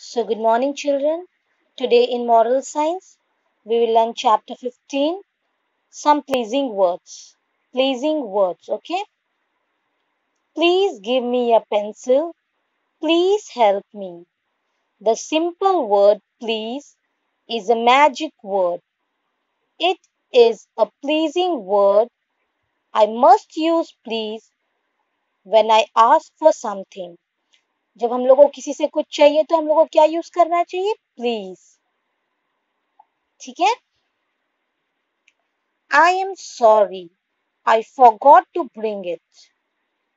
So, good morning, children. Today in Moral Science, we will learn chapter 15 some pleasing words. Pleasing words, okay? Please give me a pencil. Please help me. The simple word please is a magic word. It is a pleasing word. I must use please when I ask for something. जब हम लोगों को किसी से कुछ चाहिए तो हम लोगों को क्या यूज़ करना चाहिए? प्लीज़ ठीक है? I am sorry I forgot to bring it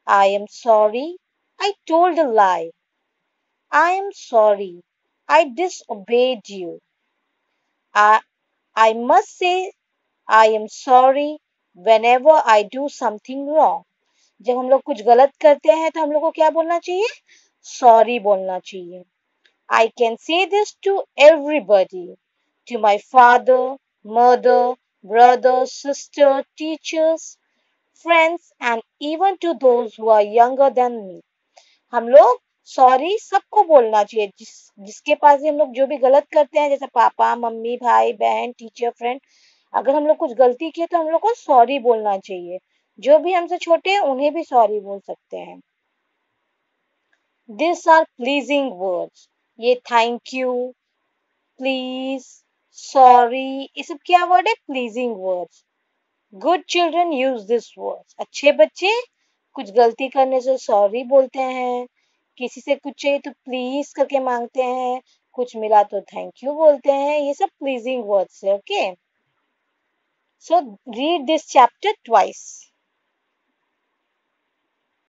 I am sorry I told lie I am sorry I disobeyed you. I, I must say I am sorry whenever I do something wrong. जब हम लोग कुछ गलत करते हैं तो हम लोग को क्या बोलना चाहिए? सॉरी बोलना चाहिए। I can say this to everybody to my father mother brother sister teachers friends and even to are younger than me हम लोग सॉरी सबको बोलना चाहिए, जिस, जिसके पास भी हम लोग जो भी गलत करते हैं, जैसे पापा, मम्मी, भाई, बहन टीचर फ्रेंड अगर हम लोग कुछ गलती किए तो हम लोग को सॉरी बोलना चाहिए। जो भी हमसे छोटे उन्हें भी सॉरी बोल सकते हैं। दिस आर प्लीजिंग वर्ड्स ये थैंक यू प्लीज़ सॉरी ये सब क्या वर्ड है? Pleasing words good children use this words अच्छे बच्चे कुछ गलती करने से सॉरी बोलते हैं। किसी से कुछ चाहिए तो प्लीज़ करके मांगते हैं। कुछ मिला तो थैंक यू बोलते हैं। ये सब प्लीजिंग वर्ड्स है okay so read this chapter twice